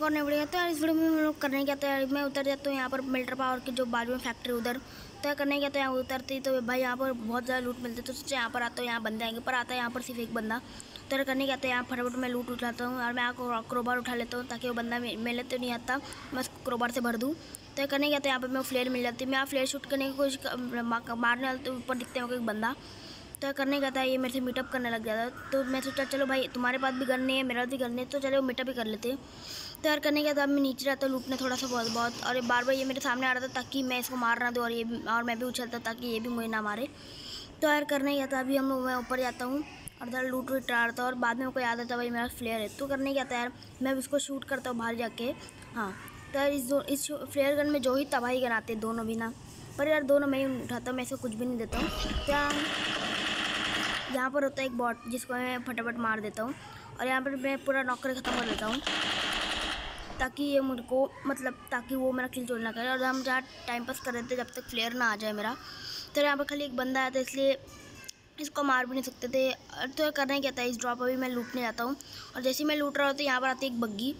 नई वीडियो तो यार इस वीडियो में हम लोग करने क्या तो यार मैं उतर जाता हूँ यहाँ पर मिल्टर पावर की जो बाजू में फैक्ट्री उधर। तो करने क्या तो यहाँ उतरती तो भाई यहाँ पर बहुत ज़्यादा लूट मिलती तो सोचा यहाँ पर आता हूँ, यहाँ बंदे आएँगे पर आता है, यहाँ पर सिर्फ़ एक बंदा। तो यार करने क्या तो यहाँ फटाफट मैं लूट उठाता हूँ और मैं यहाँ क्रोबार उठा लेता हूँ ताकि वो बंदा मेले तो नहीं आता, मैं उसको क्रोबार से भर दूँ। तो करने क्या तो यहाँ पर मैं फ्लेयर मिल जाती है। मैं यहाँ फ्लेयर शूट करने की कोशिश मारने वाले तो ऊपर दिखते हैं एक बंदा। तो करने का था ये मेरे से मीटअप करने लग गया था तो मैं सोचा, चलो भाई, तुम्हारे पास भी गन नहीं है, मेरा भी गन नहीं है तो चलो मीटअप ही कर लेते तो यार करने का था मैं नीचे रहता हूँ, लूटने थोड़ा सा बहुत बहुत। और बार बार ये मेरे सामने आ रहा था ताकि मैं इसको मार ना दूँ और ये और मैं भी उछलता ताकि ये भी मुझे ना मारे। तो यार करने का था अभी हम मैं ऊपर जाता हूँ और इधर लूट वूट रहा था और बाद में मेरे याद आता भाई मेरा फ्लेयर है। तो करने क्या था यार, मैं उसको शूट करता हूँ बाहर जाके। हाँ तो यार इस इस फ्लेयर गन में जो ही तबाही गनाते दोनों भी ना पर यार दोनों मैं ही उठाता हूँ, मैं इसको कुछ भी नहीं देता हूँ। तो यहाँ पर होता है एक बॉट जिसको मैं फटाफट मार देता हूँ। और यहाँ पर मैं पूरा नौकरी ख़त्म कर देता हूँ। ताकि ये मुझको मतलब ताकि वो मेरा किल चोरी ना करे और हम जहाँ टाइम पास कर रहे थे, जब तक फ्लेयर ना आ जाए मेरा। तो यहाँ पर खाली एक बंदा आया था, इसलिए इसको मार भी नहीं सकते थे। तो करना क्या था, इस ड्रॉप अभी मैं लूटने जाता हूँ। और जैसे ही मैं लूट रहा होता यहाँ पर आती है एक बग्गी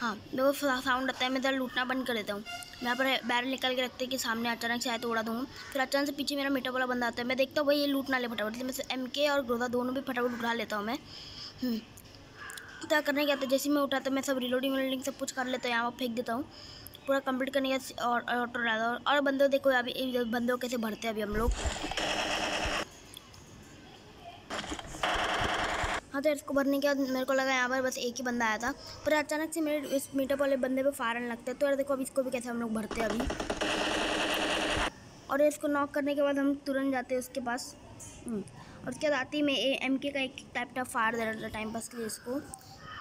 हाँ मेरे को साउंड आता है, मैं इधर लूटना बंद कर देता हूँ। यहाँ पर बैरल निकल के रखते कि सामने अचानक से आए तो उड़ा दूँगा फिर अचानक से पीछे मेरा मीटर वाला बंदा आता है। मैं देखता हूँ, भाई ये लूट ना ले फटाफट। मैं एम के और ग्रोदा दोनों भी फटाफट उठा लेता हूँ मैं। क्या करने क्या था? जैसे मैं उठाता मैं सब रिलोडिंग विलोडिंग सब कुछ कर लेता हूँ यहाँ पर फेंक देता हूँ। पूरा कंप्लीट करने का और ऑटो रहता और, और बंदे देखो अभी बंदों कैसे भरते हैं अभी हम लोग। हाँ तो इसको भरने के बाद मेरे को लगा यहाँ पर बस एक ही बंदा आया था। पर अचानक से मेरे इस मीटअप वाले बंदे पे फायरन लगता है। तो यार देखो अभी इसको भी कैसे हम लोग भरते हैं अभी। और इसको नॉक करने के बाद हम तुरंत जाते हैं उसके पास। हम्म, और उसके बाद आती मैं एम के का एक टाइप का फायर दे रहा था टाइम पास के लिए इसको।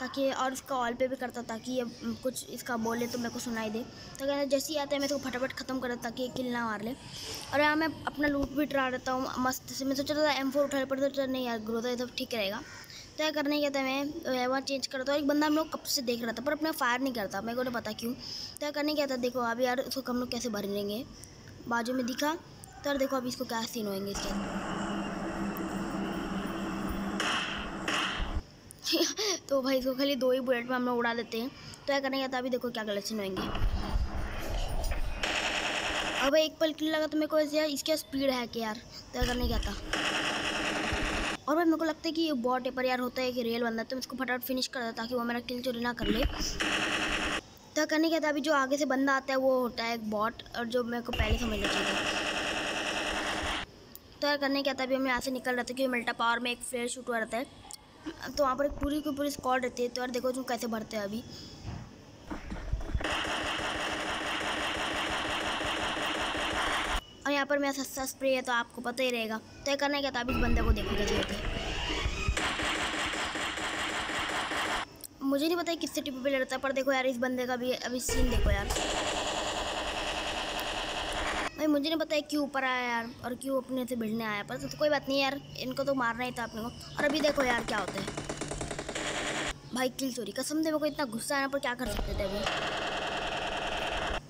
ताकि और उसका ऑल पे भी करता ताकि ये कुछ इसका बोले तो मेरे को सुनाई दे। तो कहना जैसे ही आता है, मैं इसको फटाफट ख़त्म कर देता ताकि किल ना मार ले। और यहाँ मैं अपना लूट भी ट्रा रहता हूँ, मस्त से। मैं सोचा था एम फोर उठा पड़ता तो नहीं यार ग्रोथ है तो ठीक रहेगा। तो क्या करने था मैं वहाँ चेंज करता और एक बंदा हम लोग कब से देख रहा था, पर अपना फायर नहीं करता, मेरे को नहीं पता क्यों। तो क्या करने था देखो अभी यार उसको हम लोग कैसे भर लेंगे? बाजू में दिखा तो यार देखो अभी इसको क्या सीन होएँगे इसके तो भाई इसको खाली दो ही बुलेट में हम लोग उड़ा देते हैं। तो क्या करने गया था अभी देखो क्या गलत सीन होएँगे। अब एक पल किल लगा तो मेरे को ऐसे इसका स्पीड है कि यार तो क्या करने गया था। और भाई मेरे को लगता है कि ये बॉट पर यार होता है कि रियल बंदा तो मैं इसको फटाफट फिनिश कर देता ताकि वो मेरा किल चोरी ना कर ले। तो करने क्या था, अभी जो आगे से बंदा आता है, वो होता है एक बॉट और जो मेरे को पहले समझना चाहिए तो यार करने क्या था, अभी हम यहाँ से निकल रहे थे, क्योंकि मिल्टा पावर में एक फ्लेयर शूट हुआ रहता है। तो वहाँ पर एक पूरी की पूरी स्कॉड रहती है। तो यार देखो तुम कैसे भरते हैं अभी। और यहाँ पर मेरा सस्ता स्प्रे है तो आपको पता ही रहेगा। तो ये करना क्या था? अभी इस बंदे को देखो कैसे होते मुझे नहीं पता किससे टिप पे लड़ता पर देखो यार इस बंदे का भी अभी सीन देखो यार। भाई, मुझे नहीं पता है क्यों ऊपर आया यार और क्यों अपने से भिड़ने आया। पर तो कोई बात नहीं यार, इनको तो मारना ही था अपने को। और अभी देखो यार क्या होता है। भाई किल चोरी कसम से मेरे को इतना गुस्सा आना पर क्या कर सकते थे अभी?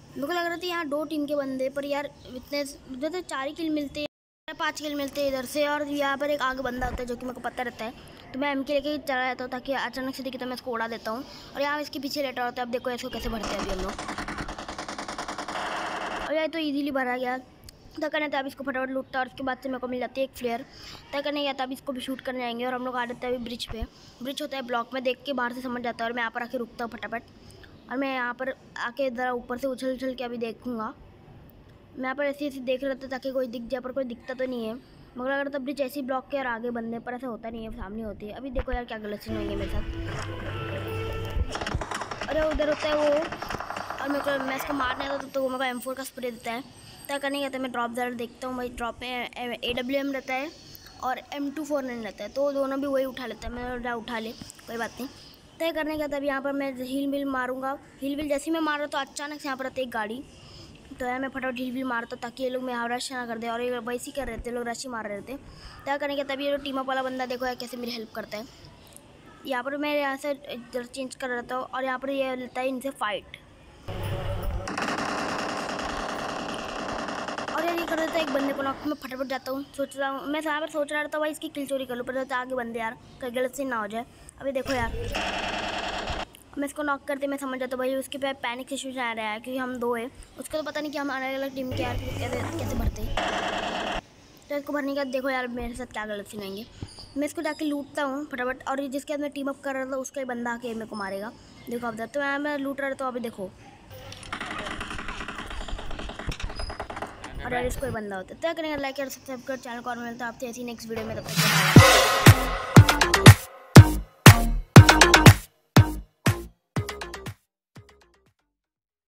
मेरे को लग रहा था यहाँ दो टीम के बंदे, पर यार इतने तो चार ही किल मिलते हैं, पाँच किल मिलते हैं इधर से, और यहाँ पर एक आगे बंदा होता है जो कि मेरे को पता रहता है। तो मैं एम के लेके चला जाता हूँ ताकि अचानक से दिखे तो मैं इसको उड़ा देता हूँ। और यहाँ इसके पीछे लेटा होता है, अब देखो इसको कैसे भरते हैं अभी हम लोग। और यार तो इजीली भरा गया। तय करने था अब इसको फटाफट लूटता और उसके बाद से मेरे को मिल जाती है एक फ्लेयर तय करने गया था अब इसको भी शूट करने जाएँगे और हम लोग आ जाते हैं अभी ब्रिज पे। ब्रिज होता है ब्लॉक में, देख के बाहर से समझ जाता है और मैं यहाँ पर आके रुकता हूँ फटाफट। और मैं यहाँ पर आके ज़रा ऊपर से उछल उछल के अभी देखूँगा। मैं यहाँ पर ऐसे ऐसे देख रहा था ताकि कोई दिख जाए, पर कोई दिखता तो नहीं है। मगर अगर तो ब्रिज ऐसी ब्लॉक के और आगे बनने पर ऐसा होता नहीं है, सामने होती है। अभी देखो यार क्या गलत सीन होंगे मेरे साथ। अरे उधर होता है वो और मेरे को मैं इसको मारने आता तो वो मेरे को एम फोर का स्प्रे देता है। क्या करने है मैं ड्रॉप ज़रा देखता हूँ, भाई ड्रॉप में ए डब्ल्यू एम रहता है और एम टू फोर नाइन रहता है तो दोनों भी वही उठा लेता है। मैं उठा ले, कोई बात नहीं। तय करने के अब यहाँ पर मैं हिल मिल मारूँगा। हिल मिल जैसे ही मैं मार रहा तो अचानक से यहाँ पर आती एक गाड़ी। तो यार मैं फटाफट हिल मिल मारता ताकि ये लोग मैं रश ना कर दे और ये वैसे ही कर रहे थे, लोग रश ही मार रहे थे। तय करने के तभी ये टीम अप वाला बंदा देखो यार कैसे मेरी हेल्प करता है। यहाँ पर मैं यहाँ से चेंज कर रहा था और यहाँ पर ये लेता है इनसे फाइट ये कर देता है एक बंदे को नॉक मैं फटाफट जाता हूँ। सोच रहा हूँ, मैं पर सोच रहा था भाई इसकी किल चोरी कर लूँ, पर तो आगे बंदे यार, कहीं गलत से ना हो जाए। अभी देखो यार, मैं इसको नॉक करते मैं समझ जाता भाई उसके पे पैनिक सिचुएशन आ रहा है क्योंकि हम दो है। उसको तो पता नहीं कि हम अलग अलग टीम के यार कैसे कैसे भरते तो इसको भरने के बाद देखो यार, मेरे साथ क्या गलत सुनेंगे मैं इसको जाके लूटता हूँ फटाफट, और जिसके बाद मैं टीम अप कर रहा था, उसका ही बंदा आके मेरे को मारेगा। देखो अब तो मैं मैं लूट रहा था तो अभी देखो। और अगर इसको बंदा होता है। तो करेंगे लाइक और सब्सक्राइब कर चैनल को और मिलता है आपसे ऐसी नेक्स्ट वीडियो में, तब तक